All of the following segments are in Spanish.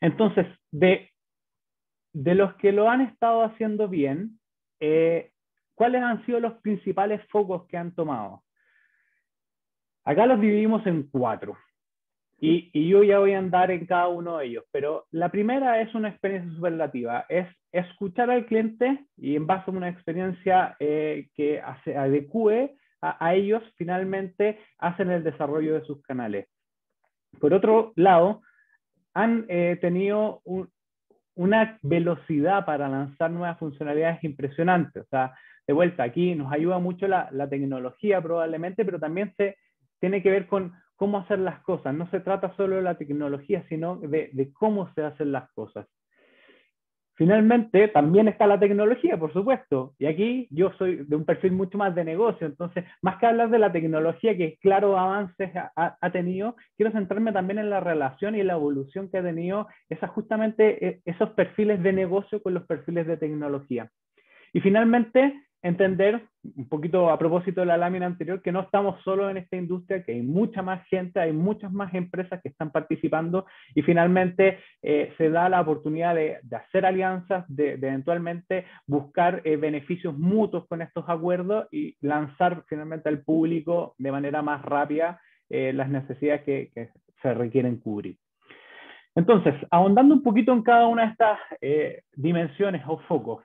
Entonces, de, los que lo han estado haciendo bien, eh, ¿cuáles han sido los principales focos que han tomado? Acá los dividimos en cuatro. Y, y, yo ya voy a andar en cada uno de ellos, pero la primera es una experiencia superlativa, es escuchar al cliente y en base a una experiencia eh, que se adecue a, ellos, finalmente hacen el desarrollo de sus canales. Por otro lado, han eh, tenido una velocidad para lanzar nuevas funcionalidades impresionantes. O sea, de vuelta, aquí nos ayuda mucho la, tecnología probablemente, pero también se tiene que ver con cómo hacer las cosas. No se trata solo de la tecnología, sino de, de cómo se hacen las cosas. Finalmente, también está la tecnología, por supuesto. Y aquí yo soy de un perfil mucho más de negocio, entonces, más que hablar de la tecnología, que claro avances ha, tenido, quiero centrarme también en la relación y la evolución que ha tenido esa, justamente e, esos perfiles de negocio con los perfiles de tecnología. Y finalmente, entender, un poquito a propósito de la lámina anterior, que no estamos solo en esta industria, que hay mucha más gente, hay muchas más empresas que están participando y finalmente eh, se da la oportunidad de, hacer alianzas, de, eventualmente buscar eh, beneficios mutuos con estos acuerdos y lanzar finalmente al público de manera más rápida eh, las necesidades que, que, se requieren cubrir. Entonces, ahondando un poquito en cada una de estas dimensiones o focos.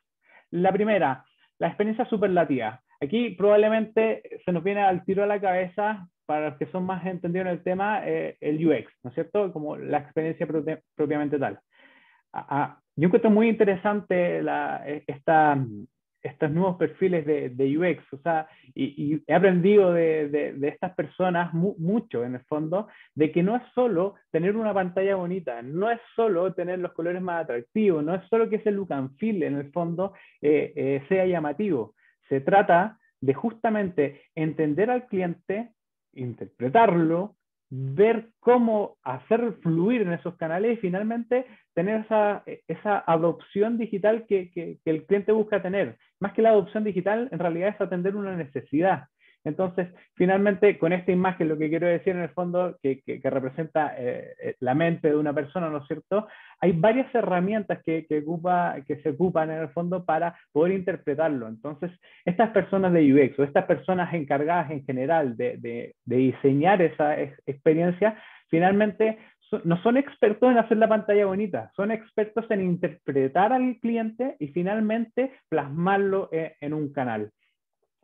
La primera, la experiencia superlativa. Aquí probablemente se nos viene al tiro a la cabeza, para los que son más entendidos en el tema, eh, el UX, ¿no es cierto? Como la experiencia propiamente tal. yo encuentro muy interesante la, e, esta, estos nuevos perfiles de, UX, o sea, y, he aprendido de, de, estas personas mucho en el fondo, de que no es solo tener una pantalla bonita, no es solo tener los colores más atractivos, no es solo que ese look and feel en el fondo eh, eh, sea llamativo, se trata de justamente entender al cliente, interpretarlo, ver cómo hacer fluir en esos canales y finalmente tener esa, esa adopción digital que, que, que, el cliente busca tener. Más que la adopción digital, en realidad es atender una necesidad. Entonces, finalmente, con esta imagen, lo que quiero decir en el fondo, que, representa eh, eh, la mente de una persona, ¿no es cierto? Hay varias herramientas que, ocupa, que se ocupan en el fondo para poder interpretarlo. Entonces, estas personas de UX o estas personas encargadas en general de diseñar esa experiencia, finalmente no son expertos en hacer la pantalla bonita, son expertos en interpretar al cliente y finalmente plasmarlo eh, en un canal.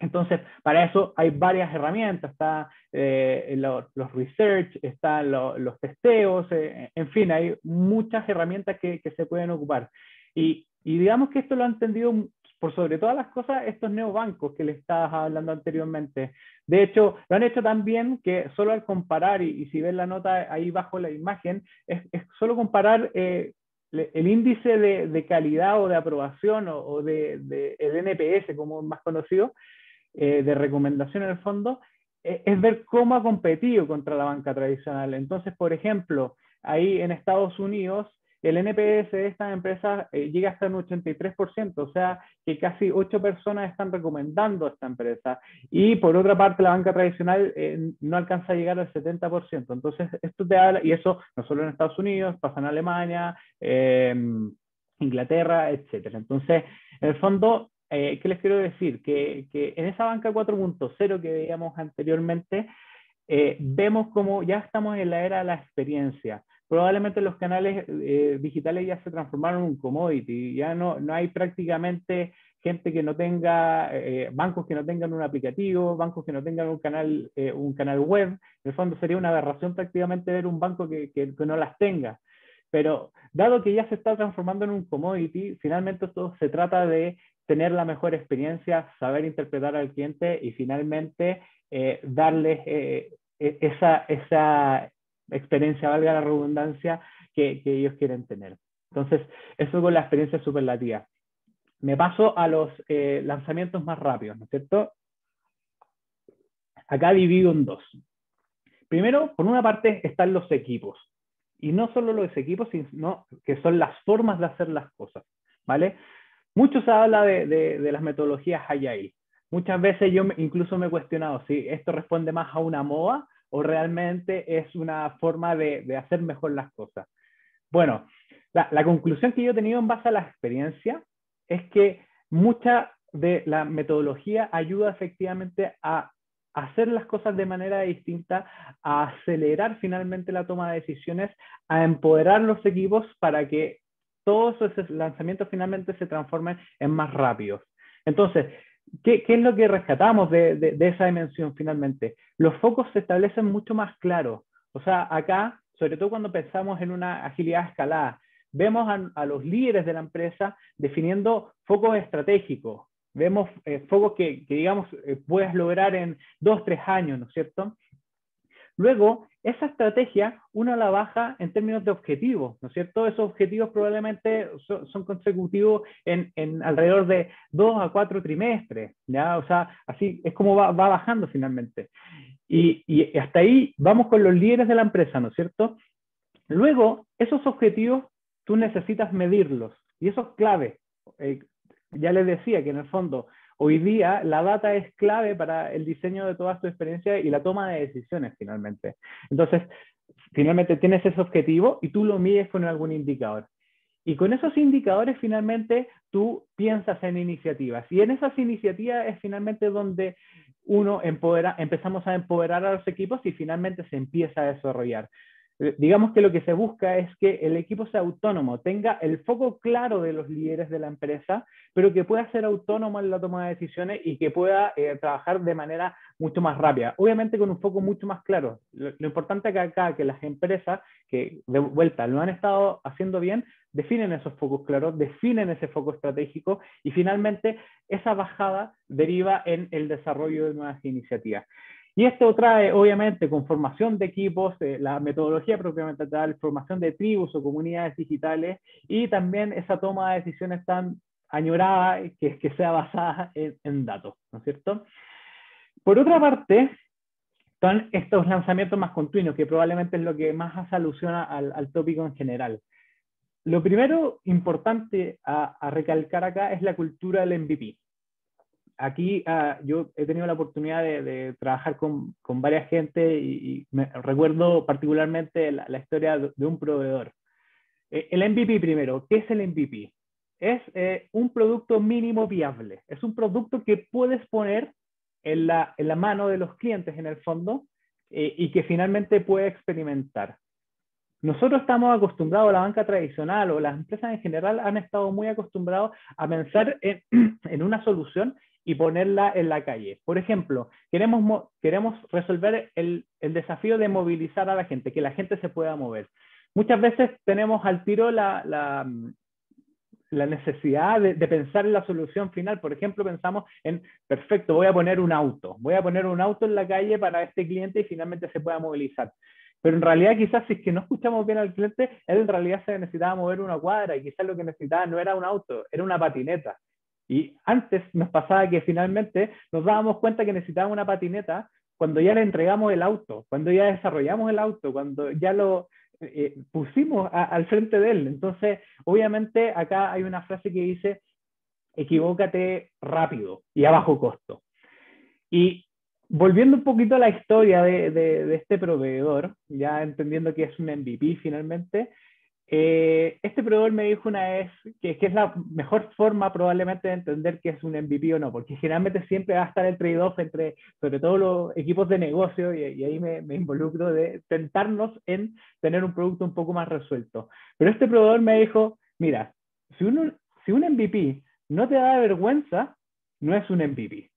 Entonces, para eso hay varias herramientas, está eh, los, research, están los testeos, eh, en fin, hay muchas herramientas que, se pueden ocupar. Y, digamos que esto lo han entendido por sobre todas las cosas estos neobancos que le estabas hablando anteriormente. De hecho, lo han hecho también que solo al comparar, y, si ves la nota ahí bajo la imagen, es, solo comparar eh, el índice de, calidad o de aprobación o, de, de, el NPS, como es más conocido, eh, de recomendación en el fondo, eh, es ver cómo ha competido contra la banca tradicional. Entonces, por ejemplo, ahí en Estados Unidos, el NPS de estas empresas eh, llega hasta un 83%, o sea que casi 8 personas están recomendando a esta empresa. Y por otra parte, la banca tradicional no alcanza a llegar al 70%. Entonces, esto te habla, y eso no solo en Estados Unidos, pasa en Alemania, Inglaterra, etc. Entonces, en el fondo, eh, ¿qué les quiero decir? Que, que en esa banca 4.0 que veíamos anteriormente, eh, vemos como ya estamos en la era de la experiencia. Probablemente los canales eh, digitales ya se transformaron en un commodity, ya no, no hay prácticamente gente que no tenga, bancos que no tengan un aplicativo, bancos que no tengan un canal, un canal web. En el fondo sería una aberración prácticamente ver un banco que, que, que no las tenga. Pero dado que ya se está transformando en un commodity, finalmente todo se trata de tener la mejor experiencia, saber interpretar al cliente y finalmente eh, darles eh, e, esa, esa experiencia, valga la redundancia, que, que, ellos quieren tener. Entonces, eso con la experiencia superlativa. Me paso a los eh, lanzamientos más rápidos, ¿no es cierto? Acá divido en dos. Primero, por una parte están los equipos. Y no solo los equipos, sino que son las formas de hacer las cosas, ¿vale? Mucho se habla de, las metodologías Agile. Muchas veces yo incluso me he cuestionado si esto responde más a una moda o realmente es una forma de, de hacer mejor las cosas. Bueno, la, la, conclusión que yo he tenido en base a la experiencia es que mucha de la metodología ayuda efectivamente a hacer las cosas de manera distinta, a acelerar finalmente la toma de decisiones, a empoderar los equipos para que todos esos lanzamientos finalmente se transformen en más rápidos. Entonces, ¿qué, qué es lo que rescatamos de, de, de, esa dimensión finalmente? Los focos se establecen mucho más claros. O sea, acá, sobre todo cuando pensamos en una agilidad escalada, vemos a, a los líderes de la empresa definiendo focos estratégicos, vemos eh, focos que, que digamos, eh, puedes lograr en dos, tres años, ¿no es cierto? Luego, esa estrategia uno la baja en términos de objetivos, ¿no es cierto? Esos objetivos probablemente son, son consecutivos en, en, alrededor de dos a cuatro trimestres, ¿ya? O sea, así es como va, va bajando finalmente. Y, y, hasta ahí vamos con los líderes de la empresa, ¿no es cierto? Luego, esos objetivos tú necesitas medirlos y eso es clave. Eh, ya les decía que en el fondo hoy día la data es clave para el diseño de todas tus experiencias y la toma de decisiones finalmente. Entonces, finalmente tienes ese objetivo y tú lo mides con algún indicador. Y con esos indicadores finalmente tú piensas en iniciativas. Y en esas iniciativas es finalmente donde uno empodera, empezamos a empoderar a los equipos y finalmente se empieza a desarrollar. Eh, digamos que lo que se busca es que el equipo sea autónomo, tenga el foco claro de los líderes de la empresa, pero que pueda ser autónomo en la toma de decisiones y que pueda eh, trabajar de manera mucho más rápida. Obviamente con un foco mucho más claro. Lo, lo importante que acá, que las empresas que de vuelta lo han estado haciendo bien, definen esos focos claros, definen ese foco estratégico y finalmente esa bajada deriva en el desarrollo de nuevas iniciativas. Y esto trae, obviamente, con formación de equipos, eh, la metodología propiamente tal, formación de tribus o comunidades digitales y también esa toma de decisiones tan añorada que, que sea basada en, en datos, ¿no es cierto? Por otra parte, están estos lanzamientos más continuos, que probablemente es lo que más alusiona al, al tópico en general. Lo primero importante a, a recalcar acá es la cultura del MVP aquí uh, yo he tenido la oportunidad de, de trabajar con, con, varias gente y, y me recuerdo particularmente la, la historia de, un proveedor. Eh, el MVP primero, ¿qué es el MVP? Es eh, un producto mínimo viable, es un producto que puedes poner en la, en la mano de los clientes en el fondo eh, y que finalmente puede experimentar. Nosotros estamos acostumbrados la banca tradicional o las empresas en general han estado muy acostumbrados a pensar en, en una solución y ponerla en la calle. Por ejemplo, queremos, queremos resolver el, el, desafío de movilizar a la gente, que la gente se pueda mover. Muchas veces tenemos al tiro la, la, necesidad de, de, pensar en la solución final. Por ejemplo, pensamos en, perfecto, voy a poner un auto, voy a poner un auto en la calle para este cliente y finalmente se pueda movilizar. Pero en realidad quizás si es que no escuchamos bien al cliente, él en realidad se necesitaba mover una cuadra y quizás lo que necesitaba no era un auto, era una patineta. Y antes nos pasaba que finalmente nos dábamos cuenta que necesitábamos una patineta cuando ya le entregamos el auto, cuando ya desarrollamos el auto, cuando ya lo eh, pusimos a, al frente de él. Entonces, obviamente acá hay una frase que dice, equivócate rápido y a bajo costo. Y volviendo un poquito a la historia de, de, de este proveedor, ya entendiendo que es un MVP finalmente, eh, este proveedor me dijo una vez que, que, es la mejor forma probablemente de entender que es un MVP o no, porque generalmente siempre va a estar el trade-off entre, sobre todo los equipos de negocio, y, y ahí me, me, involucro de tentarnos en tener un producto un poco más resuelto. Pero este proveedor me dijo, mira, si, uno, si un MVP no te da vergüenza, no es un MVP.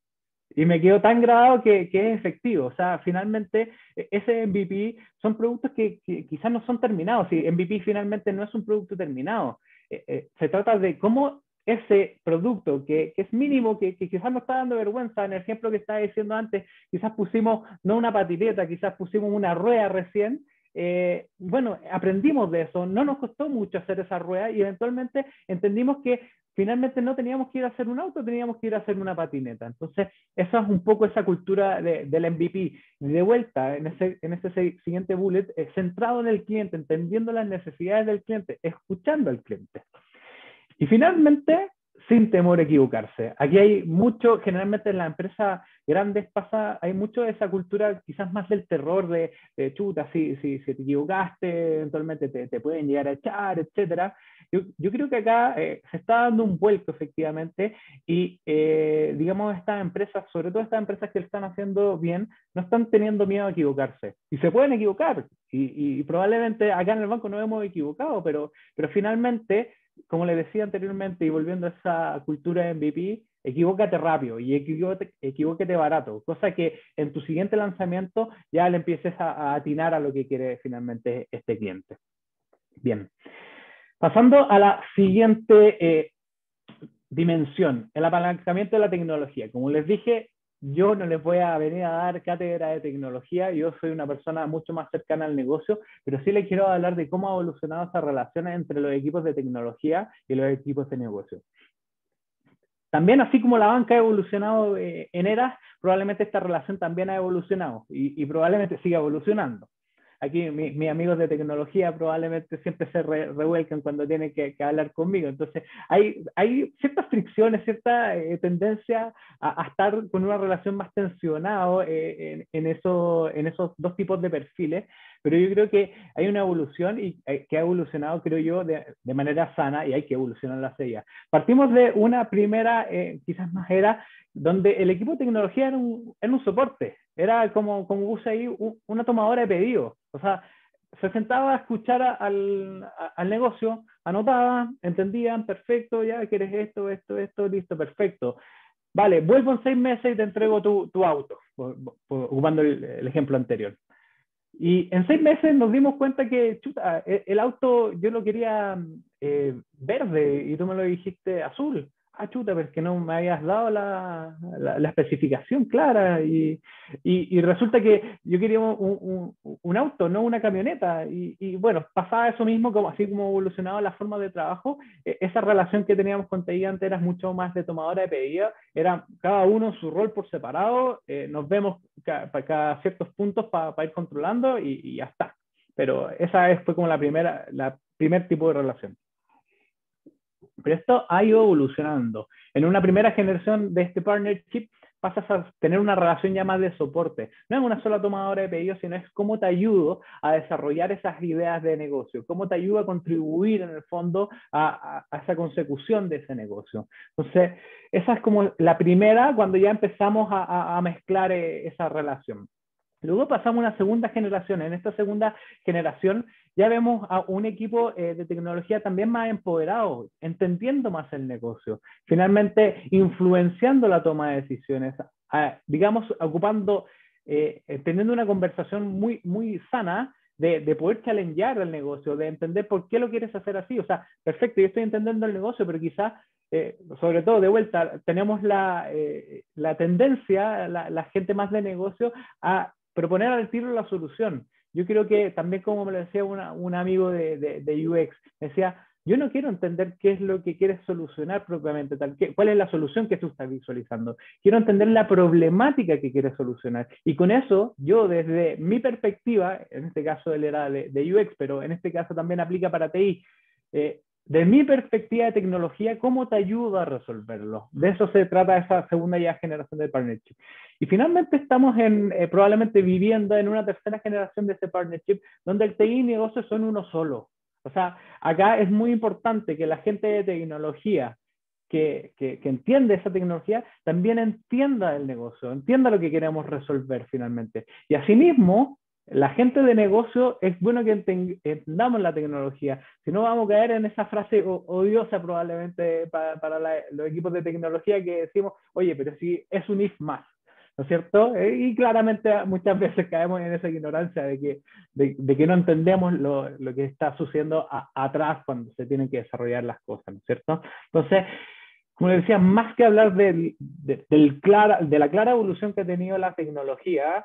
Y me quedó tan grabado que, que, es efectivo. O sea, finalmente e, ese MVP son productos que, que, quizás no son terminados. Y MVP finalmente no es un producto terminado. Eh, eh, se trata de cómo ese producto que, que es mínimo, que, quizás no está dando vergüenza, en el ejemplo que estaba diciendo antes, quizás pusimos no una patineta, quizás pusimos una rueda recién, eh, bueno, aprendimos de eso, no nos costó mucho hacer esa rueda y eventualmente entendimos que finalmente no teníamos que ir a hacer un auto, teníamos que ir a hacer una patineta. Entonces, eso es un poco esa cultura de, del MVP. De vuelta, en ese, en ese siguiente bullet, eh, centrado en el cliente, entendiendo las necesidades del cliente, escuchando al cliente. Y finalmente, sin temor a equivocarse. Aquí hay mucho, generalmente en las empresas grandes pasa, hay mucho de esa cultura quizás más del terror de, chuta, si, si, si, te equivocaste, eventualmente te, te, pueden llegar a echar, etc. Yo, yo creo que acá eh, se está dando un vuelco efectivamente y eh, digamos estas empresas, sobre todo estas empresas que están haciendo bien, no están teniendo miedo a equivocarse. Y se pueden equivocar. Y, y probablemente acá en el banco no hemos equivocado, pero, pero finalmente como le decía anteriormente, y volviendo a esa cultura de MVP, equivócate rápido y equivócate, barato, cosa que en tu siguiente lanzamiento ya le empieces a, atinar a lo que quiere finalmente este cliente. Bien, pasando a la siguiente eh, dimensión, el apalancamiento de la tecnología. Como les dije, yo no les voy a venir a dar cátedra de tecnología, yo soy una persona mucho más cercana al negocio, pero sí les quiero hablar de cómo ha evolucionado esa relación entre los equipos de tecnología y los equipos de negocio. También, así como la banca ha evolucionado eh, en eras, probablemente esta relación también ha evolucionado y, y probablemente siga evolucionando aquí mis amigos de tecnología probablemente siempre se revuelcan cuando tienen que, hablar conmigo. Entonces, hay, hay ciertas fricciones, cierta eh, tendencia a, estar con una relación más tensionada eh, en, eso, en esos dos tipos de perfiles, pero yo creo que hay una evolución y eh, que ha evolucionado, creo yo, de, de manera sana y hay que evolucionar la serie. Partimos de una primera, quizás más era, donde el equipo de tecnología era un, era un soporte, era como, como puse ahí, una tomadora de pedidos. O sea, se sentaba a escuchar al, al, negocio, anotaba, entendían, perfecto, ya quieres esto, esto, esto, listo, perfecto. Vale, vuelvo en seis meses y te entrego tu, tu auto, ocupando el, ejemplo anterior. Y en seis meses nos dimos cuenta que chuta, e, el, auto yo lo quería eh, verde y tú me lo dijiste azul ah, chuta, pero es que no me habías dado la, la, especificación clara y, y, resulta que yo quería un, un, un auto, no una camioneta. Y, y, bueno, pasaba eso mismo, como, así como evolucionaba la forma de trabajo, e, esa relación que teníamos con TI antes era mucho más de tomadora de pedido, era cada uno su rol por separado, eh, nos vemos cada, cada ciertos puntos para ir controlando y, y, ya está. Pero esa fue como la primera, la primer tipo de relación. Pero esto ha ido evolucionando. En una primera generación de este partnership pasas a tener una relación ya más de soporte. No es una sola tomadora de pedidos, sino es cómo te ayudo a desarrollar esas ideas de negocio, cómo te ayudo a contribuir en el fondo a, esa consecución de ese negocio. Entonces, esa es como la primera cuando ya empezamos a, a mezclar eh, esa relación. Luego pasamos a una segunda generación. En esta segunda generación ya vemos a un equipo eh, de tecnología también más empoderado, entendiendo más el negocio, finalmente influenciando la toma de decisiones, digamos, ocupando, eh, eh, teniendo una conversación muy, muy sana de, de, poder challengear el negocio, de entender por qué lo quieres hacer así. O sea, perfecto, yo estoy entendiendo el negocio, pero quizás, sobre todo de vuelta, tenemos la, la tendencia, la, la, gente más de negocio, a proponer al tiro la solución. Yo creo que también, como me lo decía un amigo de, de, UX, me decía, yo no quiero entender qué es lo que quieres solucionar propiamente, tal, cuál es la solución que tú estás visualizando. Quiero entender la problemática que quieres solucionar. Y con eso, yo desde mi perspectiva, en este caso él era de, de UX, pero en este caso también aplica para TI, eh, de mi perspectiva de tecnología, ¿cómo te ayuda a resolverlo? De eso se trata esa segunda ya generación de partnership. Y finalmente estamos en, eh, probablemente viviendo en una tercera generación de ese partnership, donde el TI y negocio son uno solo. O sea, acá es muy importante que la gente de tecnología que, que, que, entiende esa tecnología también entienda el negocio, entienda lo que queremos resolver finalmente. Y asimismo, la gente de negocio es bueno que entendamos la tecnología. Si no, vamos a caer en esa frase odiosa probablemente para, los equipos de tecnología que decimos, oye, pero si es un if más, ¿no es cierto? Eh, y claramente muchas veces caemos en esa ignorancia de que, de, que no entendemos lo, que está sucediendo atrás cuando se tienen que desarrollar las cosas, ¿no es cierto? Entonces, como decía, más que hablar del, clara, de la clara evolución que ha tenido la tecnología,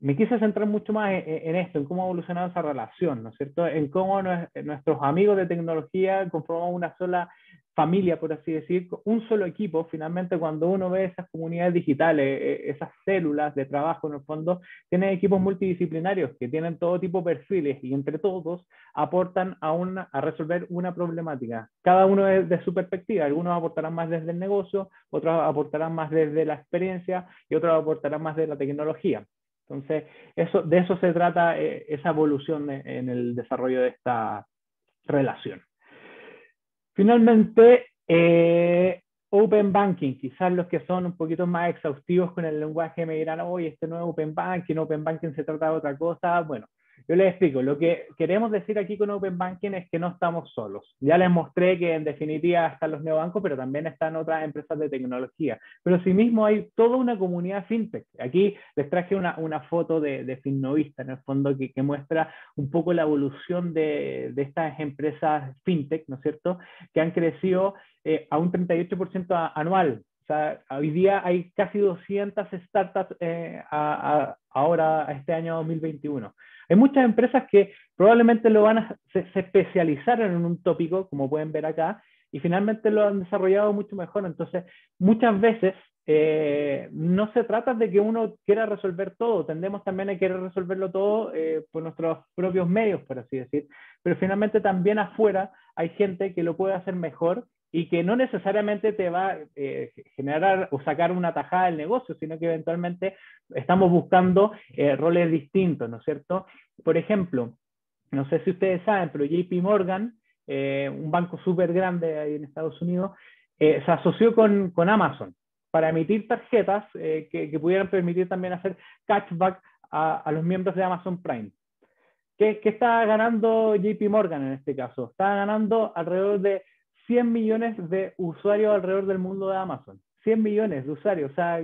me quise centrar mucho más en, esto, en cómo ha evolucionado esa relación, ¿no es cierto? En cómo nuestros amigos de tecnología conforman una sola familia, por así decir, un solo equipo, finalmente cuando uno ve esas comunidades digitales, eh, esas células de trabajo en el fondo, tienen equipos multidisciplinarios que tienen todo tipo de perfiles y entre todos aportan a, una, a resolver una problemática. Cada uno es de su perspectiva, algunos aportarán más desde el negocio, otros aportarán más desde la experiencia y otros aportarán más de la tecnología. Entonces, de eso se trata eh, esa evolución en el desarrollo de esta relación. Finalmente, eh, Open Banking, quizás los que son un poquito más exhaustivos con el lenguaje me dirán, oye, este no es Open Banking, Open Banking se trata de otra cosa. Bueno, yo les explico, lo que queremos decir aquí con Open Banking es que no estamos solos. Ya les mostré que en definitiva están los neobancos, pero también están otras empresas de tecnología. Pero asimismo hay toda una comunidad fintech. Aquí les traje una, una foto de, de Finnovista, en el fondo, que, que, muestra un poco la evolución de, de, estas empresas fintech, ¿no es cierto?, que han crecido eh, a un 38% anual. O sea, hoy día hay casi 200 startups eh, a, a, ahora, este año 2021. Hay muchas empresas que probablemente lo van a, se, especializaron en un tópico, como pueden ver acá, y finalmente lo han desarrollado mucho mejor. Entonces, muchas veces eh, no se trata de que uno quiera resolver todo, tendemos también a querer resolverlo todo eh, por nuestros propios medios, por así decir, pero finalmente también afuera hay gente que lo puede hacer mejor y que no necesariamente te va a eh, generar o sacar una tajada del negocio, sino que eventualmente estamos buscando eh, roles distintos, ¿no es cierto? Por ejemplo, no sé si ustedes saben, pero JP Morgan, eh, un banco súper grande ahí en Estados Unidos, se asoció con, con, Amazon para emitir tarjetas que, que, pudieran permitir también hacer cashback a, a los miembros de Amazon Prime. ¿Qué, ¿Qué, está ganando JP Morgan en este caso? Está ganando alrededor de 100 millones de usuarios alrededor del mundo de Amazon. 100 millones de usuarios, o sea,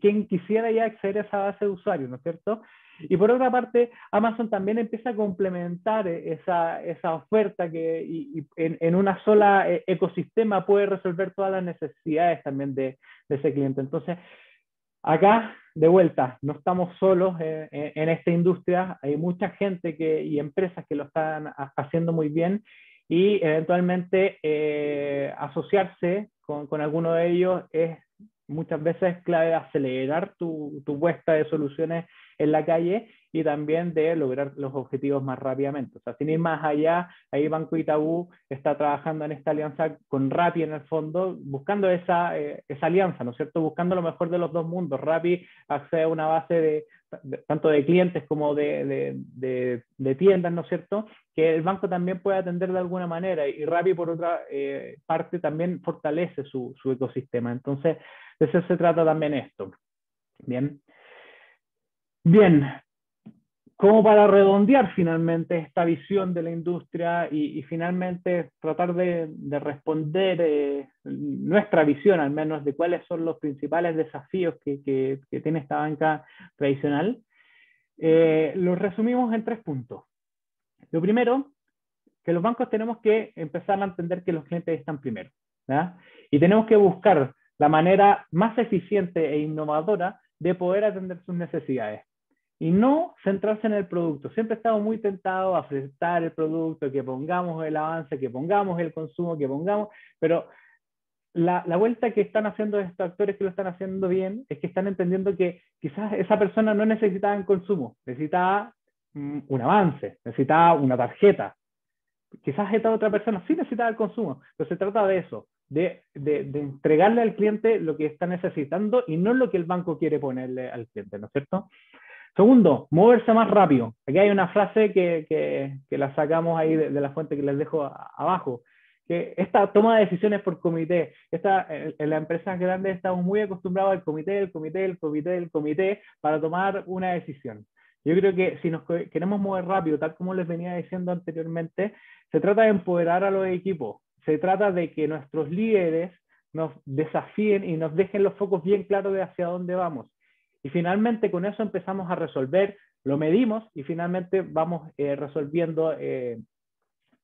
quien quisiera ya acceder a esa base de usuarios, ¿no es cierto? Y por otra parte, Amazon también empieza a complementar esa, esa oferta que en, en, una sola eh, ecosistema puede resolver todas las necesidades también de, de ese cliente. Entonces, acá, de vuelta, no estamos solos en, en, esta industria, hay mucha gente que, y empresas que lo están haciendo muy bien y eventualmente eh, asociarse con, con, alguno de ellos es muchas veces clave de acelerar tu, tu puesta de soluciones en la calle y también de lograr los objetivos más rápidamente. O sea, sin ir más allá, ahí Banco Itaú está trabajando en esta alianza con Rappi en el fondo, buscando esa, eh, esa alianza, ¿no es cierto? Buscando lo mejor de los dos mundos. Rappi accede a una base de, tanto de clientes como de, de, de, tiendas, ¿no es cierto? Que el banco también puede atender de alguna manera y Rappi, por otra eh, parte, también fortalece su, su ecosistema. Entonces, de eso se trata también esto. Bien. Bien, como para redondear finalmente esta visión de la industria y, y finalmente tratar de, de responder eh, nuestra visión al menos de cuáles son los principales desafíos que, que, que tiene esta banca tradicional, eh, los resumimos en tres puntos. Lo primero, que los bancos tenemos que empezar a entender que los clientes están primero. ¿verdad? Y tenemos que buscar la manera más eficiente e innovadora de poder atender sus necesidades y no centrarse en el producto. Siempre he estado muy tentado a aceptar el producto, que pongamos el avance, que pongamos el consumo, que pongamos, pero la, la, vuelta que están haciendo estos actores que lo están haciendo bien es que están entendiendo que quizás esa persona no necesitaba el consumo, necesitaba mm, un avance, necesitaba una tarjeta. Quizás esta otra persona sí necesitaba el consumo, pero se trata de eso, de, de, de, entregarle al cliente lo que está necesitando y no lo que el banco quiere ponerle al cliente, ¿no es cierto? Segundo, moverse más rápido. Aquí hay una frase que, que, que la sacamos ahí de, de, la fuente que les dejo a, abajo, que esta toma de decisiones por comité, esta, en, en las empresas grandes estamos muy acostumbrados al comité, el comité, el comité, el comité, para tomar una decisión. Yo creo que si nos queremos mover rápido, tal como les venía diciendo anteriormente, se trata de empoderar a los equipos, se trata de que nuestros líderes nos desafíen y nos dejen los focos bien claros de hacia dónde vamos. Y finalmente con eso empezamos a resolver, lo medimos y finalmente vamos eh, resolviendo eh,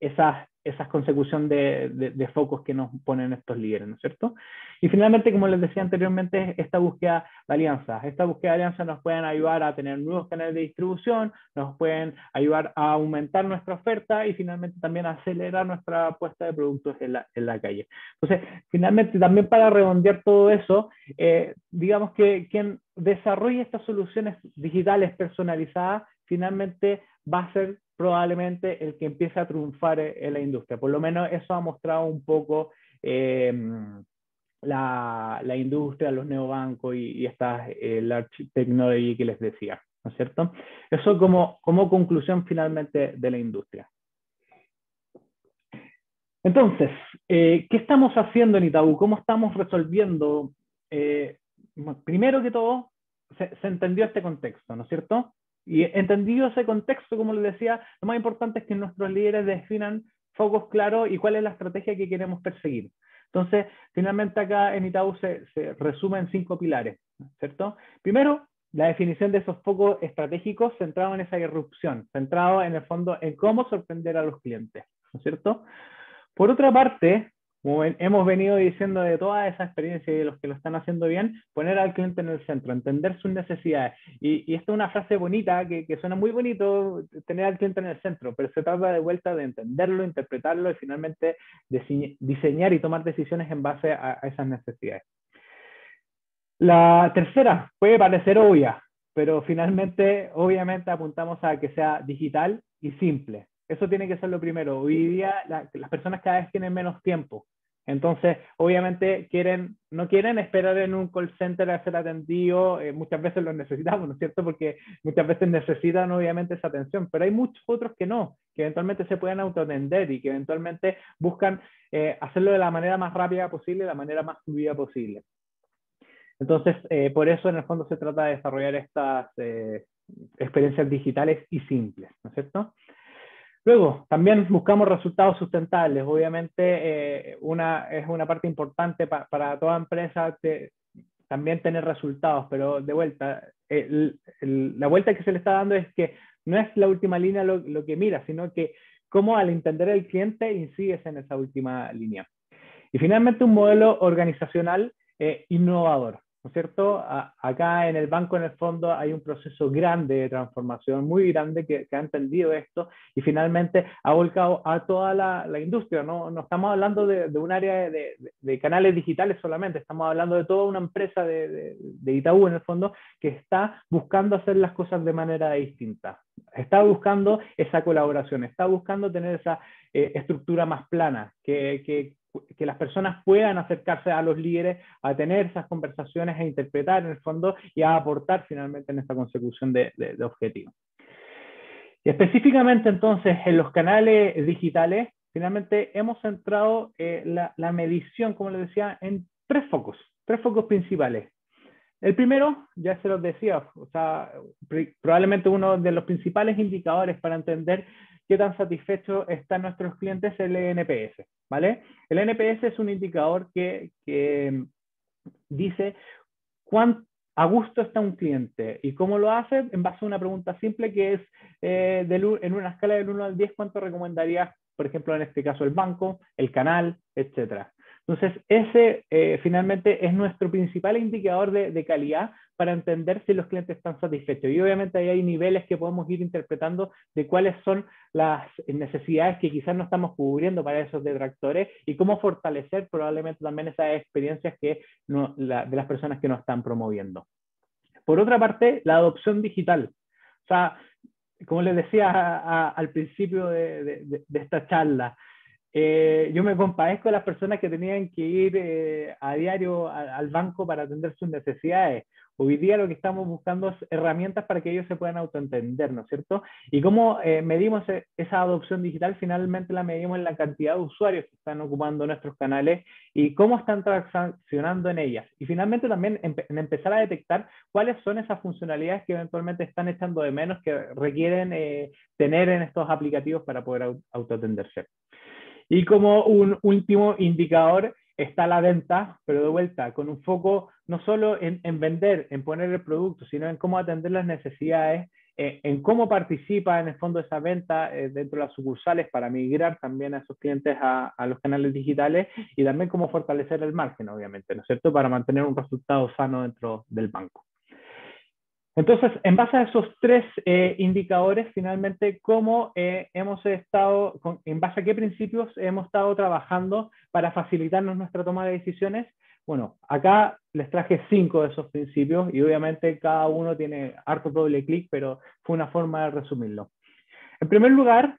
esas esa consecución de, de, focos que nos ponen estos líderes, ¿no es cierto? Y finalmente, como les decía anteriormente, esta búsqueda de alianzas. Esta búsqueda de alianzas nos pueden ayudar a tener nuevos canales de distribución, nos pueden ayudar a aumentar nuestra oferta y finalmente también a acelerar nuestra puesta de productos en la, en la calle. Entonces, finalmente, también para redondear todo eso, eh, digamos que quien desarrolle estas soluciones digitales personalizadas, finalmente va a ser probablemente el que empiece a triunfar en la industria. Por lo menos eso ha mostrado un poco em, la, la, industria, los neobancos y, y esta eh, large technology que les decía, ¿no es cierto? Eso como, como conclusión finalmente de la industria. Entonces, eh, ¿qué estamos haciendo en Itaú? ¿Cómo estamos resolviendo? Eh, primero que todo, se, se, entendió este contexto, ¿no es cierto? Y entendido ese contexto, como les decía, lo más importante es que nuestros líderes definan focos claros y cuál es la estrategia que queremos perseguir. Entonces, finalmente acá en Itaú se, se resume en cinco pilares, ¿cierto? Primero, la definición de esos focos estratégicos centrado en esa irrupción, centrado en el fondo en cómo sorprender a los clientes, ¿no es cierto? Por otra parte, como hemos venido diciendo de toda esa experiencia y de los que lo están haciendo bien, poner al cliente en el centro, entender sus necesidades. Y, y esta es una frase bonita, que, que, suena muy bonito, tener al cliente en el centro, pero se trata de vuelta de entenderlo, interpretarlo y finalmente diseñar y tomar decisiones en base a, a esas necesidades. La tercera puede parecer obvia, pero finalmente, obviamente, apuntamos a que sea digital y simple. Eso tiene que ser lo primero. Hoy día la, las personas cada vez tienen menos tiempo. Entonces, obviamente, quieren, no quieren esperar en un call center a ser atendido, eh, muchas veces lo necesitamos, ¿no es cierto? Porque muchas veces necesitan obviamente esa atención, pero hay muchos otros que no, que eventualmente se pueden autoatender y que eventualmente buscan eh, hacerlo de la manera más rápida posible, de la manera más fluida posible. Entonces, eh, por eso en el fondo se trata de desarrollar estas experiencias digitales y simples, ¿no es cierto? Luego, también buscamos resultados sustentables. Obviamente, eh, una, es una parte importante pa, para toda empresa te, también tener resultados, pero de vuelta, el, el, la vuelta que se le está dando es que no es la última línea lo, lo que mira, sino que cómo al entender el cliente incides en esa última línea. Y finalmente, un modelo organizacional eh, innovador. ¿No es cierto? A, acá en el banco, en el fondo, hay un proceso grande de transformación, muy grande, que, que ha entendido esto y finalmente ha volcado a toda la, la industria. No, no estamos hablando de, de un área de, de, de, canales digitales solamente, estamos hablando de toda una empresa de, Itaú, en el fondo, que está buscando hacer las cosas de manera distinta. Está buscando esa colaboración, está buscando tener esa eh, estructura más plana, que, que que las personas puedan acercarse a los líderes, a tener esas conversaciones, a interpretar en el fondo y a aportar finalmente en esta consecución de, de, de objetivos. Específicamente entonces en los canales digitales, finalmente hemos centrado eh, la, la medición, como les decía, en tres focos, tres focos principales. El primero, ya se los decía, o sea, probablemente uno de los principales indicadores para entender qué tan satisfechos están nuestros clientes es el NPS, ¿vale? El NPS es un indicador que, que dice cuán a gusto está un cliente y cómo lo hace en base a una pregunta simple que es eh, del, en una escala del 1 al 10, ¿cuánto recomendarías, por ejemplo, en este caso el banco, el canal, etcétera? Entonces, ese eh, finalmente es nuestro principal indicador de, de, calidad para entender si los clientes están satisfechos. Y obviamente ahí hay niveles que podemos ir interpretando de cuáles son las necesidades que quizás no estamos cubriendo para esos detractores y cómo fortalecer probablemente también esas experiencias que no, la, de las personas que nos están promoviendo. Por otra parte, la adopción digital. O sea, como les decía a, a, al principio de, de, de esta charla, eh, yo me compadezco de las personas que tenían que ir eh, a diario al banco para atender sus necesidades. Hoy día lo que estamos buscando es herramientas para que ellos se puedan autoentender, ¿no es cierto? Y cómo eh, medimos esa adopción digital, finalmente la medimos en la cantidad de usuarios que están ocupando nuestros canales y cómo están transaccionando en ellas. Y finalmente también en, empezar a detectar cuáles son esas funcionalidades que eventualmente están echando de menos, que requieren tener en estos aplicativos para poder autoatenderse. Y como un último indicador está la venta, pero de vuelta, con un foco no solo en, en, vender, en poner el producto, sino en cómo atender las necesidades eh, en cómo participa en el fondo esa venta eh, dentro de las sucursales para migrar también a esos clientes a, a, los canales digitales y también cómo fortalecer el margen, obviamente, ¿no es cierto?, para mantener un resultado sano dentro del banco. Entonces, en base a esos tres eh, indicadores, finalmente, ¿cómo eh, hemos estado, en base a qué principios hemos estado trabajando para facilitarnos nuestra toma de decisiones? Bueno, acá les traje cinco de esos principios y obviamente cada uno tiene harto doble clic, pero fue una forma de resumirlo. En primer lugar,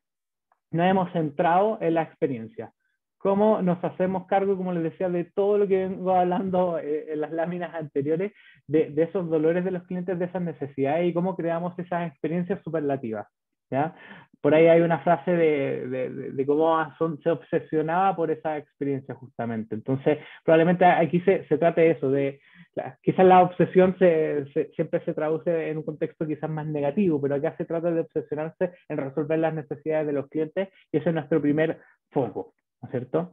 nos hemos centrado en la experiencia cómo nos hacemos cargo, como les decía, de todo lo que vengo hablando eh, en las láminas anteriores, de, de, esos dolores de los clientes, de esas necesidades y cómo creamos esas experiencias superlativas. ¿ya? Por ahí hay una frase de, de, de cómo son, se obsesionaba por esa experiencia justamente. Entonces, probablemente aquí se, se trate de eso, de quizás la obsesión se, se, siempre se traduce en un contexto quizás más negativo, pero acá se trata de obsesionarse en resolver las necesidades de los clientes y ese es nuestro primer foco. ¿No es cierto?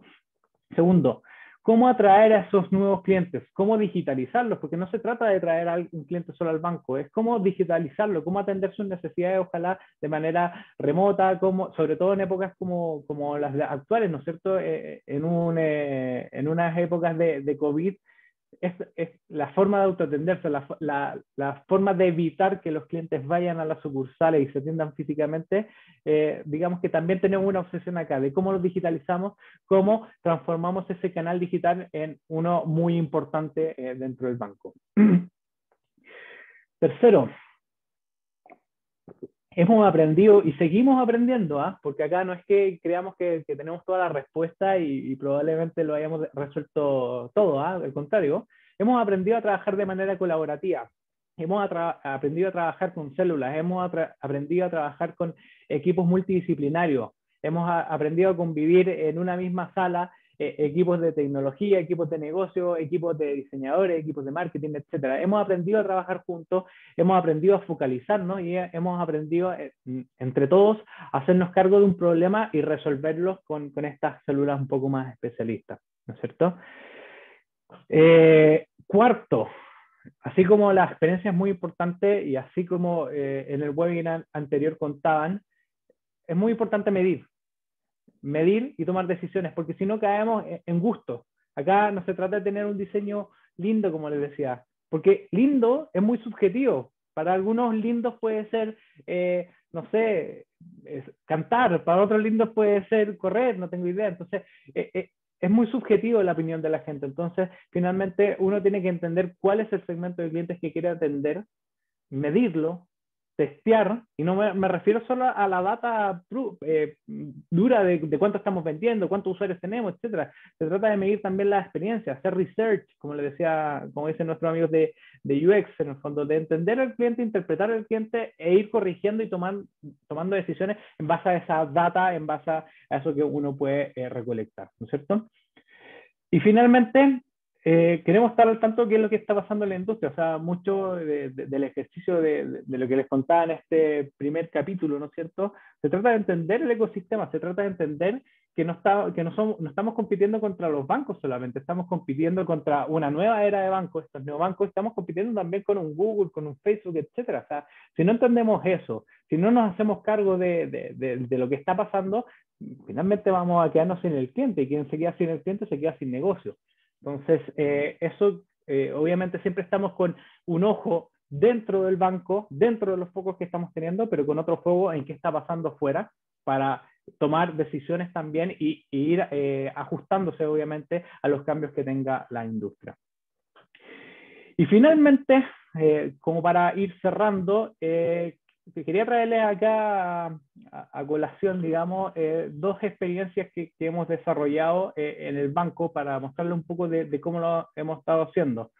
Segundo, ¿cómo atraer a esos nuevos clientes? ¿Cómo digitalizarlos? Porque no se trata de traer a un cliente solo al banco, es cómo digitalizarlo, cómo atender sus necesidades, ojalá de manera remota, como, sobre todo en épocas como, como las actuales, ¿no es cierto? Eh, en, un, eh, en unas épocas de, de COVID es, es, la forma de autoatenderse, la, la, la, forma de evitar que los clientes vayan a las sucursales y se atiendan físicamente, eh, digamos que también tenemos una obsesión acá de cómo lo digitalizamos, cómo transformamos ese canal digital en uno muy importante eh, dentro del banco. Tercero, hemos aprendido y seguimos aprendiendo, ¿ah? porque acá no es que creamos que, que tenemos toda la respuesta y, y, probablemente lo hayamos resuelto todo, ¿ah? al contrario, hemos aprendido a trabajar de manera colaborativa, hemos aprendido a trabajar con células, hemos aprendido a trabajar con equipos multidisciplinarios, hemos aprendido a convivir en una misma sala eh, equipos de tecnología, equipos de negocio, equipos de diseñadores, equipos de marketing, etcétera. Hemos aprendido a trabajar juntos, hemos aprendido a focalizarnos y hemos aprendido eh, entre todos a hacernos cargo de un problema y resolverlos con, estas células un poco más especialistas, ¿no es cierto? Eh, cuarto, así como la experiencia es muy importante y así como en el webinar anterior contaban, es muy importante medir medir y tomar decisiones, porque si no caemos en gusto. Acá no se trata de tener un diseño lindo, como les decía, porque lindo es muy subjetivo. Para algunos lindos puede ser, eh, no sé, cantar, para otros lindos puede ser correr, no tengo idea. Entonces, eh, eh, es muy subjetivo la opinión de la gente. Entonces, finalmente, uno tiene que entender cuál es el segmento de clientes que quiere atender, medirlo, testear, y no me, refiero solo a la data eh, dura de, cuánto estamos vendiendo, cuántos usuarios tenemos, etcétera. Se trata de medir también la experiencia, hacer research, como le decía, como dicen nuestros amigos de, UX, en el fondo, de entender al cliente, interpretar al cliente e ir corrigiendo y tomando decisiones en base a esa data, en base a eso que uno puede eh, recolectar, ¿no es cierto? Y finalmente, eh, queremos estar al tanto de qué es lo que está pasando en la industria, o sea, mucho de, de, del ejercicio de, de, lo que les contaba en este primer capítulo, ¿no es cierto? Se trata de entender el ecosistema, se trata de entender que no, está, que no, somos, no estamos compitiendo contra los bancos solamente, estamos compitiendo contra una nueva era de bancos, estos neobancos, estamos compitiendo también con un Google, con un Facebook, etcétera. O sea, si no entendemos eso, si no nos hacemos cargo de, lo que está pasando, finalmente vamos a quedarnos sin el cliente y quien se queda sin el cliente se queda sin negocio. Entonces, eh, eso eh, obviamente siempre estamos con un ojo dentro del banco, dentro de los focos que estamos teniendo, pero con otro foco en qué está pasando fuera para tomar decisiones también y, y ir eh, ajustándose obviamente a los cambios que tenga la industria. Y finalmente, eh, como para ir cerrando, eh, quería traerles acá a, a colación, digamos, eh, dos experiencias que, que hemos desarrollado eh, en el banco para mostrarles un poco de, de, cómo lo hemos estado haciendo.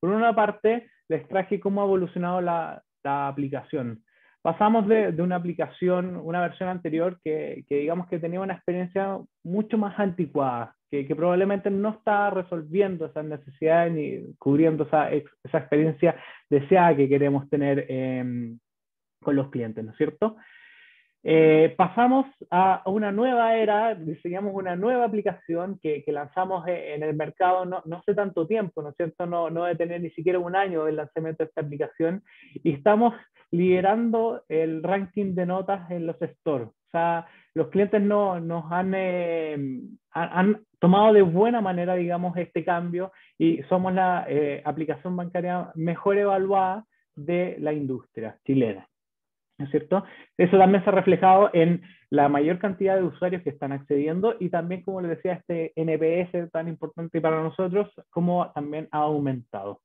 Por una parte, les traje cómo ha evolucionado la, la aplicación. Pasamos de, de, una aplicación, una versión anterior que, que, digamos que tenía una experiencia mucho más anticuada, que, que probablemente no está resolviendo esas necesidades ni cubriendo esa, esa experiencia deseada que queremos tener eh, con los clientes, ¿no es cierto? Eh, pasamos a una nueva era, diseñamos una nueva aplicación que, que lanzamos en el mercado no, no, hace tanto tiempo, ¿no es cierto? No, no de tener ni siquiera un año del lanzamiento de esta aplicación y estamos liderando el ranking de notas en los stores. O sea, los clientes no, nos han, eh, han, tomado de buena manera, digamos, este cambio y somos la eh, aplicación bancaria mejor evaluada de la industria chilena. ¿No es cierto? Eso también se ha reflejado en la mayor cantidad de usuarios que están accediendo y también, como les decía, este NPS tan importante para nosotros, como también ha aumentado.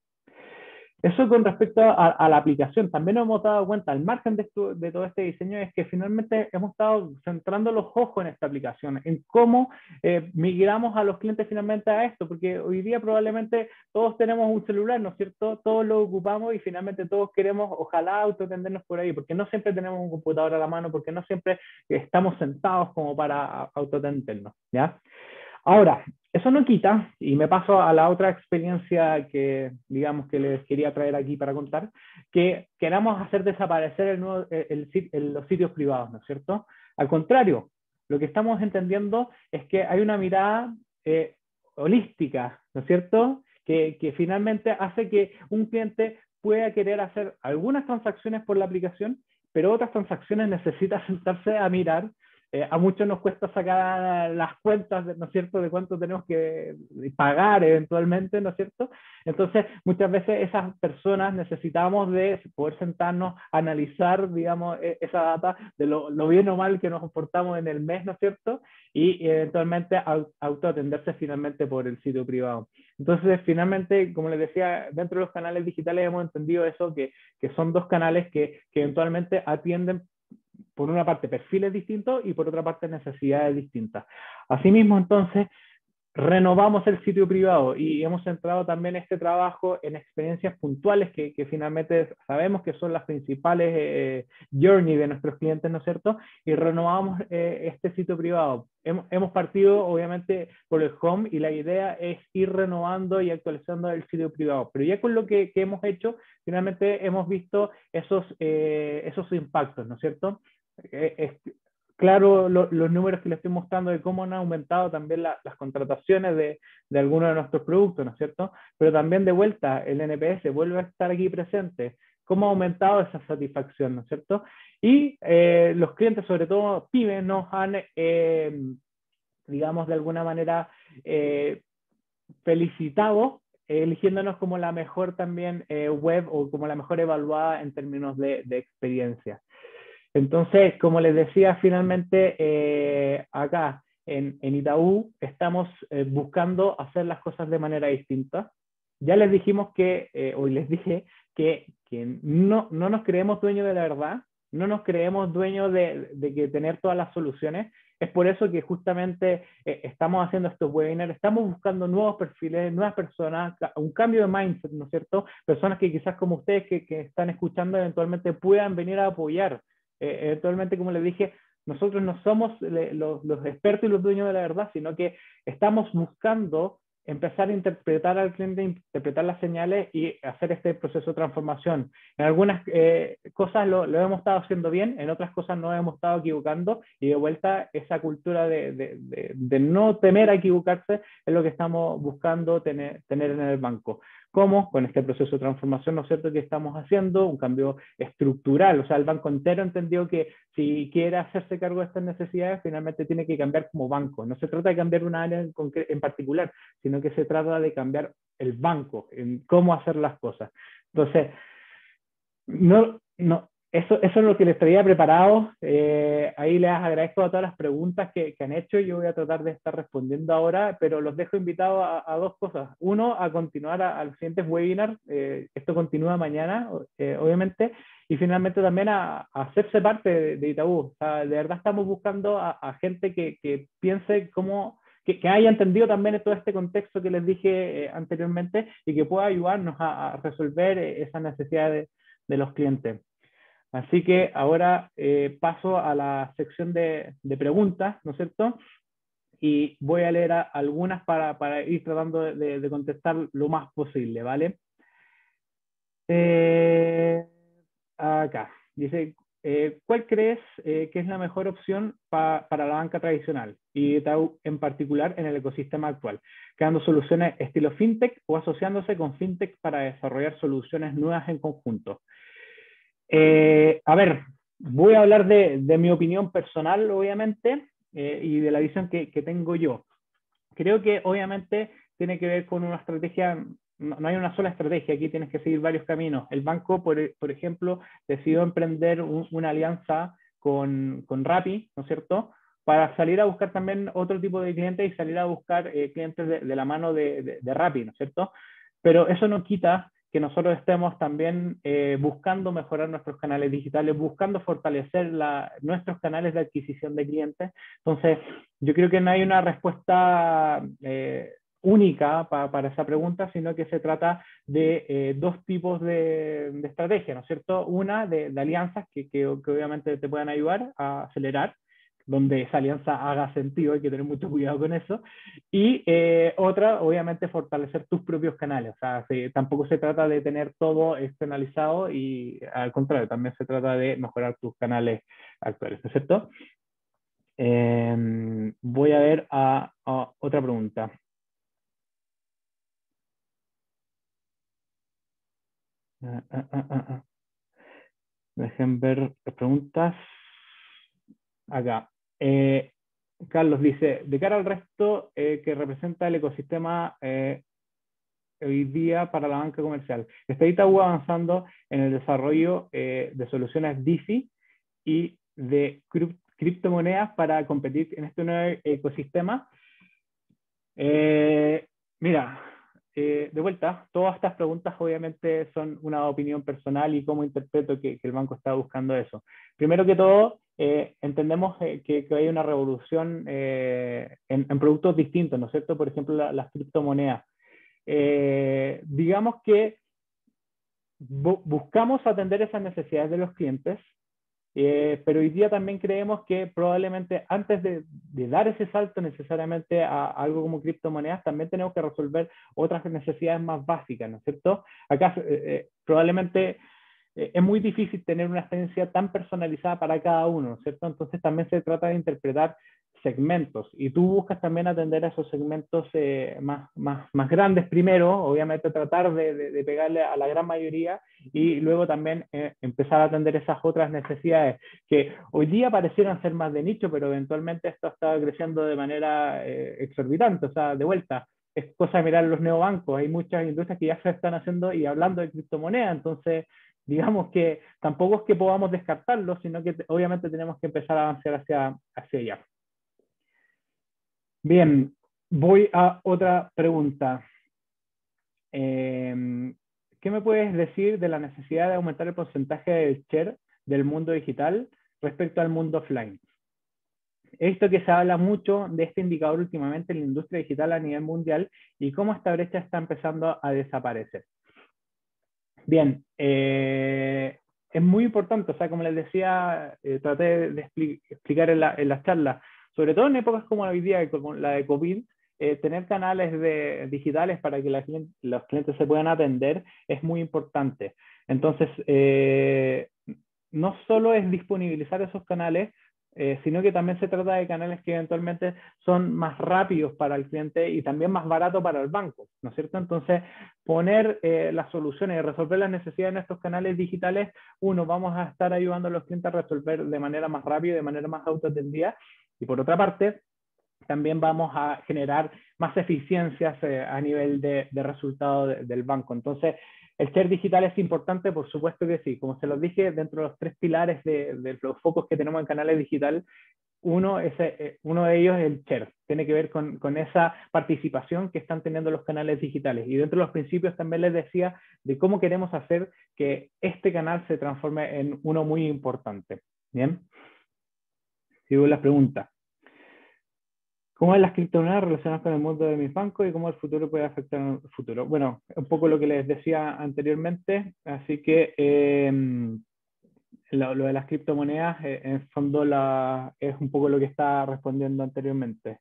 Eso con respecto a, la aplicación, también nos hemos dado cuenta, al margen de, todo este diseño, es que finalmente hemos estado centrando los ojos en esta aplicación, en cómo eh, migramos a los clientes finalmente a esto, porque hoy día probablemente todos tenemos un celular, ¿no es cierto? Todos lo ocupamos y finalmente todos queremos, ojalá, autotendernos por ahí, porque no siempre tenemos un computador a la mano, porque no siempre estamos sentados como para autotendernos, ¿ya? Ahora, eso no quita, y me paso a la otra experiencia que, digamos, que les quería traer aquí para contar, que queramos hacer desaparecer el los sitios privados, ¿no es cierto? Al contrario, lo que estamos entendiendo es que hay una mirada eh, holística, ¿no es cierto? Que, que finalmente hace que un cliente pueda querer hacer algunas transacciones por la aplicación, pero otras transacciones necesita sentarse a mirar eh, a muchos nos cuesta sacar las cuentas, ¿no es cierto?, de cuánto tenemos que pagar eventualmente, ¿no es cierto? Entonces, muchas veces esas personas necesitamos de poder sentarnos, analizar, digamos, e, esa data de lo, bien o mal que nos comportamos en el mes, ¿no es cierto? Y eventualmente autoatenderse finalmente por el sitio privado. Entonces, finalmente, como les decía, dentro de los canales digitales hemos entendido eso, que, que son dos canales que, que eventualmente atienden por una parte perfiles distintos y por otra parte necesidades distintas. Asimismo, entonces, renovamos el sitio privado y hemos centrado también este trabajo en experiencias puntuales que, finalmente sabemos que son las principales eh, journey de nuestros clientes, ¿no es cierto? Y renovamos eh, este sitio privado. Hemos, partido obviamente por el home y la idea es ir renovando y actualizando el sitio privado, pero ya con lo que, hemos hecho, finalmente hemos visto esos, eh, esos impactos, ¿no es cierto? Claro los números que les estoy mostrando de cómo han aumentado también las contrataciones de, algunos de nuestros productos, ¿no es cierto? Pero también de vuelta, el NPS vuelve a estar aquí presente, cómo ha aumentado esa satisfacción, ¿no es cierto? Y eh, los clientes, sobre todo pymes, nos han, eh, digamos, de alguna manera eh, felicitado eligiéndonos como la mejor también web o como la mejor evaluada en términos de experiencia. Entonces, como les decía, finalmente eh, acá en, en, Itaú estamos eh, buscando hacer las cosas de manera distinta. Ya les dijimos que, eh, hoy les dije que, que no, no, nos creemos dueños de la verdad, no nos creemos dueños de, de, que tener todas las soluciones. Es por eso que justamente estamos haciendo estos webinars, estamos buscando nuevos perfiles, nuevas personas, un cambio de mindset, ¿no es cierto? Personas que quizás como ustedes que, que están escuchando eventualmente puedan venir a apoyar eh, eventualmente, como les dije, nosotros no somos los, expertos y los dueños de la verdad, sino que estamos buscando empezar a interpretar al cliente, interpretar las señales y hacer este proceso de transformación. En algunas eh, cosas lo, hemos estado haciendo bien, en otras cosas no hemos estado equivocando y de vuelta esa cultura de, de, de, de no temer a equivocarse es lo que estamos buscando tener, tener en el banco. ¿Cómo? Con este proceso de transformación, ¿no es cierto?, que estamos haciendo, un cambio estructural. O sea, el banco entero entendió que si quiere hacerse cargo de estas necesidades, finalmente tiene que cambiar como banco. No se trata de cambiar una área en, en particular, sino que se trata de cambiar el banco, en cómo hacer las cosas. Entonces, no, no, eso, eso es lo que les traía preparado. Eh, ahí les agradezco a todas las preguntas que, que, han hecho. Yo voy a tratar de estar respondiendo ahora, pero los dejo invitados a, a dos cosas. Uno, a continuar a, a los siguientes webinars. Eh, esto continúa mañana, eh, obviamente. Y finalmente también a, a hacerse parte de, de Itaú. O sea, de verdad estamos buscando a, gente que, que, piense cómo, que, que, haya entendido también todo este contexto que les dije anteriormente y que pueda ayudarnos a, resolver esas necesidades de, de los clientes. Así que ahora eh, paso a la sección de, preguntas, ¿no es cierto? Y voy a leer algunas para, ir tratando de, contestar lo más posible, ¿vale? Eh, acá, dice, eh, ¿cuál crees que es la mejor opción pa, para la banca tradicional y en particular en el ecosistema actual? Creando soluciones estilo fintech o asociándose con fintech para desarrollar soluciones nuevas en conjunto. A ver, voy a hablar de, de, mi opinión personal, obviamente, y de la visión que, que tengo yo. Creo que obviamente tiene que ver con una estrategia no, hay una sola estrategia, aquí tienes que seguir varios caminos. El banco, por, por ejemplo, decidió emprender una alianza con, con Rappi, ¿no es cierto? Para salir a buscar también otro tipo de clientes y salir a buscar eh, clientes de, la mano de, de, Rappi, ¿no es cierto? Pero eso no quita que nosotros estemos también eh, buscando mejorar nuestros canales digitales, buscando fortalecer nuestros canales de adquisición de clientes. Entonces, yo creo que no hay una respuesta eh, única para esa pregunta, sino que se trata de eh, dos tipos de, de estrategias, ¿no es cierto? Una de, alianzas que, que, obviamente te puedan ayudar a acelerar, donde esa alianza haga sentido, hay que tener mucho cuidado con eso, y eh, otra, obviamente, fortalecer tus propios canales, o sea, tampoco se trata de tener todo externalizado y al contrario, también se trata de mejorar tus canales actuales, ¿no es cierto? Em, voy a ver a otra pregunta. Ah, ah, ah, Dejen ver preguntas. Acá. Eh, Carlos dice, de cara al resto eh, que representa el ecosistema eh, hoy día para la banca comercial, está Itaú avanzando en el desarrollo de soluciones DeFi y de criptomonedas para competir en este nuevo ecosistema. mira, eh, de vuelta, todas estas preguntas obviamente son una opinión personal y cómo interpreto que, el banco está buscando eso. Primero que todo, eh, entendemos eh, que, hay una revolución en, productos distintos, ¿no es cierto? Por ejemplo, las criptomonedas. digamos que buscamos atender esas necesidades de los clientes eh, pero hoy día también creemos que probablemente antes de, dar ese salto necesariamente a, algo como criptomonedas, también tenemos que resolver otras necesidades más básicas, ¿no es cierto? Acá eh, eh, es muy difícil tener una experiencia tan personalizada para cada uno, ¿no es cierto? Entonces también se trata de interpretar segmentos y tú buscas también atender a esos segmentos eh, más, más, más, grandes primero, obviamente tratar de, de, pegarle a la gran mayoría y luego también eh, empezar a atender esas otras necesidades que hoy día parecieran ser más de nicho, pero eventualmente esto está creciendo de manera eh, exorbitante, o sea, de vuelta. Es cosa de mirar los neobancos, hay muchas industrias que ya se están haciendo y hablando de criptomonedas, entonces digamos que tampoco es que podamos descartarlo, sino que obviamente tenemos que empezar a avanzar hacia, hacia allá. Bien, voy a otra pregunta. Em, ¿Qué me puedes decir de la necesidad de aumentar el porcentaje de share del mundo digital respecto al mundo offline? Esto que se habla mucho de este indicador últimamente en la industria digital a nivel mundial y cómo esta brecha está empezando a desaparecer. Bien, eh, es muy importante, o sea, como les decía, eh, traté de explicar en la, en la charla, sobre todo en épocas como hoy día, como la de COVID, eh, tener canales de, digitales para que los clientes se puedan atender es muy importante. Entonces, eh, no solo es disponibilizar esos canales, eh, sino que también se trata de canales que eventualmente son más rápidos para el cliente y también más baratos para el banco, ¿no es cierto? Entonces, poner las soluciones y resolver las necesidades en estos canales digitales, uno, vamos a estar ayudando a los clientes a resolver de manera más rápida, de manera más autoatendida, y por otra parte, también vamos a generar más eficiencias eh, a nivel de, de resultado del banco. Entonces, el share digital es importante, por supuesto que sí. Como se los dije, dentro de los tres pilares de, los focos que tenemos en canales digital, uno, es, eh, uno de ellos es el share. Tiene que ver con, con, esa participación que están teniendo los canales digitales. Y dentro de los principios también les decía de cómo queremos hacer que este canal se transforme en uno muy importante. Bien. Sigo la pregunta. ¿Cómo es las criptomonedas relacionadas con el mundo de mis bancos y cómo el futuro puede afectar el futuro? Bueno, un poco lo que les decía anteriormente, así que em, lo, de las criptomonedas, eh, en fondo es un poco lo que está respondiendo anteriormente.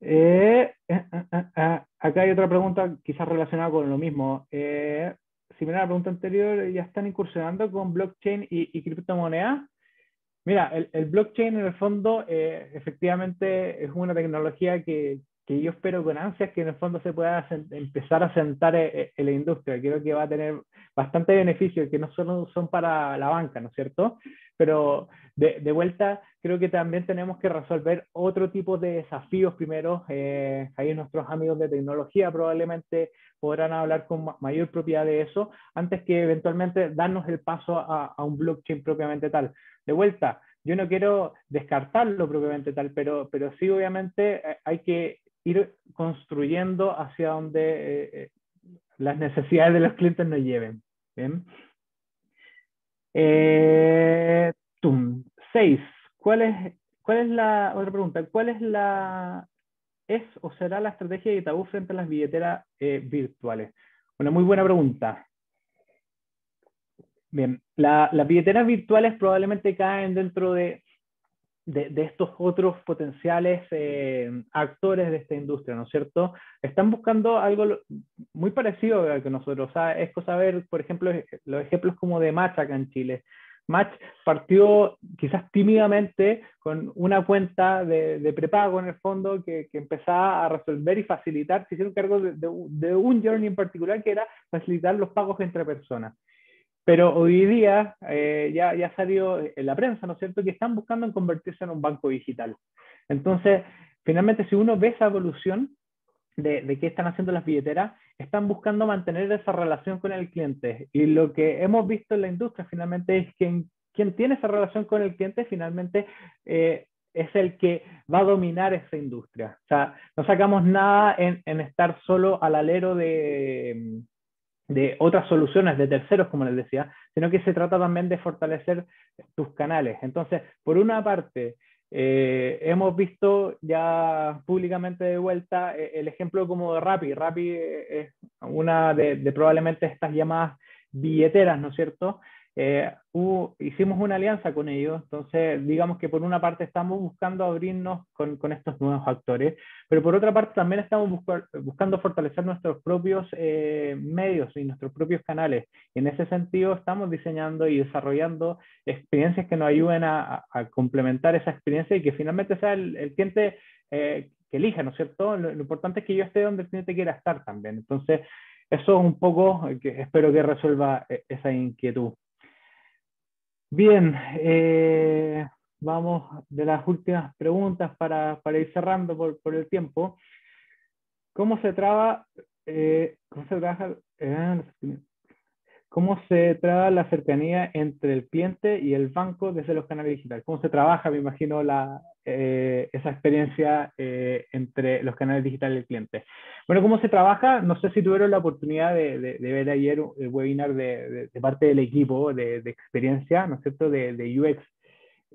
Eh, eh, acá hay otra pregunta quizás relacionada con lo mismo. similar a la pregunta anterior, ¿ya están incursionando con blockchain y, y criptomonedas? Mira, el, blockchain en el fondo eh, efectivamente es una tecnología que, que yo espero con ansias que en el fondo se pueda empezar a sentar en, e, en, la industria. Creo que va a tener bastante beneficio, que no solo son para la banca, ¿no es cierto? Pero de, de vuelta, creo que también tenemos que resolver otro tipo de desafíos primero. Eh, ahí nuestros amigos de tecnología probablemente podrán hablar con mayor propiedad de eso, antes que eventualmente darnos el paso a, a un blockchain propiamente tal. De vuelta, yo no quiero descartarlo propiamente tal, pero, pero sí obviamente eh, hay que ir construyendo hacia donde eh, eh, las necesidades de los clientes nos lleven. Eh, seis. ¿Cuál es, ¿Cuál es la otra pregunta? ¿Cuál es la es o será la estrategia de Itaú frente a las billeteras virtuales? Una muy buena pregunta. Bien, las billeteras virtuales probablemente caen dentro de de, estos otros potenciales eh, actores de esta industria, ¿no es cierto? Están buscando algo muy parecido a que nosotros. O sea, es cosa ver, por ejemplo, los ejemplos como de Match acá en Chile. Match partió quizás tímidamente con una cuenta de, prepago en el fondo que, empezaba a resolver y facilitar, se hicieron cargo de, de, un journey en particular que era facilitar los pagos entre personas. Pero hoy día eh, ya, ya salió en la prensa, ¿no es cierto?, que están buscando en convertirse en un banco digital. Entonces, finalmente, si uno ve esa evolución de, de qué están haciendo las billeteras, están buscando mantener esa relación con el cliente. Y lo que hemos visto en la industria finalmente es que quien tiene esa relación con el cliente finalmente eh, es el que va a dominar esa industria. O sea, no sacamos nada en, en estar solo al alero de, de otras soluciones de terceros, como les decía, sino que se trata también de fortalecer tus canales. Entonces, por una parte, eh, hemos visto ya públicamente de vuelta eh, el ejemplo como de Rappi. Rappi es una de, de probablemente estas llamadas billeteras, ¿no es cierto? Eh, hicimos una alianza con ellos, entonces digamos que por una parte estamos buscando abrirnos con, con estos nuevos actores, pero por otra parte también estamos buscando fortalecer nuestros propios eh, medios y nuestros propios canales. Y en ese sentido estamos diseñando y desarrollando experiencias que nos ayuden a, a complementar esa experiencia y que finalmente sea el, el cliente eh, que elija, ¿no es cierto? Lo, lo importante es que yo esté donde el cliente quiera estar también. Entonces, eso es un poco que espero que resuelva esa inquietud. Bien, eh, vamos de las últimas preguntas para, ir cerrando por, por, el tiempo. ¿Cómo se traba, eh, cómo se trabaja, eh, cómo se traba la cercanía entre el cliente y el banco desde los canales digitales? ¿Cómo se trabaja, me imagino, la, eh, esa experiencia eh, entre los canales digitales y el cliente. Bueno, ¿cómo se trabaja? No sé si tuvieron la oportunidad de, ver ayer el webinar de, de parte del equipo de, experiencia, ¿no es cierto?, de, UX.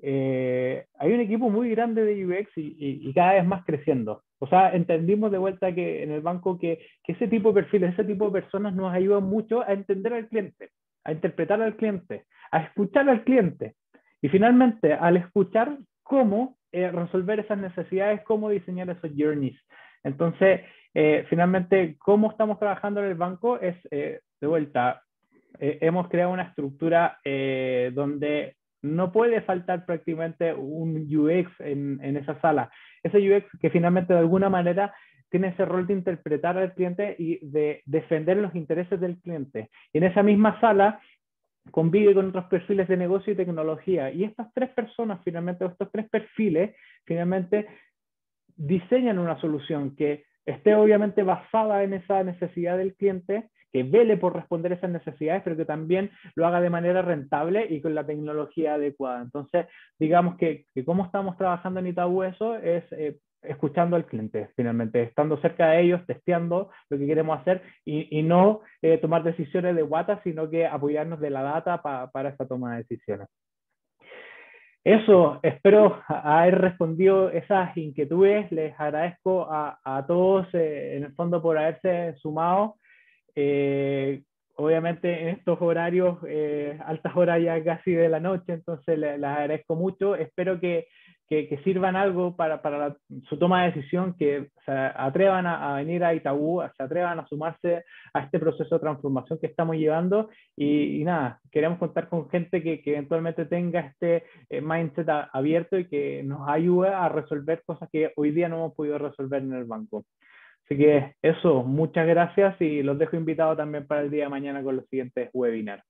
Eh, hay un equipo muy grande de UX y, cada vez más creciendo. O sea, entendimos de vuelta que en el banco que, que ese tipo de perfiles, ese tipo de personas nos ayudan mucho a entender al cliente, a interpretar al cliente, a escuchar al cliente. Y finalmente, al escuchar cómo eh, resolver esas necesidades, cómo diseñar esos journeys. Entonces, eh, finalmente, cómo estamos trabajando en el banco es, eh, de vuelta, hemos creado una estructura donde no puede faltar prácticamente un UX en, en, esa sala. Ese UX que finalmente de alguna manera tiene ese rol de interpretar al cliente y de defender los intereses del cliente. En esa misma sala convive con otros perfiles de negocio y tecnología. Y estas tres personas, finalmente, estos tres perfiles, finalmente diseñan una solución que esté obviamente basada en esa necesidad del cliente, que vele por responder esas necesidades, pero que también lo haga de manera rentable y con la tecnología adecuada. Entonces, digamos que, que cómo estamos trabajando en Itaú eso es eh, escuchando al cliente, finalmente, estando cerca de ellos, testeando lo que queremos hacer y, y no eh, tomar decisiones de guata, sino que apoyarnos de la data pa, para esta toma de decisiones. Eso, espero haber respondido esas inquietudes. Les agradezco a, a todos, eh, en el fondo, por haberse sumado. Eh, obviamente en estos horarios, eh, altas horas ya casi de la noche, entonces les, les agradezco mucho. Espero que que, sirvan algo para, para su toma de decisión, que se atrevan a, venir a Itaú, se atrevan a sumarse a este proceso de transformación que estamos llevando. Y, nada, queremos contar con gente que, que eventualmente tenga este eh, mindset abierto y que nos ayude a resolver cosas que hoy día no hemos podido resolver en el banco. Así que eso, muchas gracias y los dejo invitados también para el día de mañana con los siguientes webinars.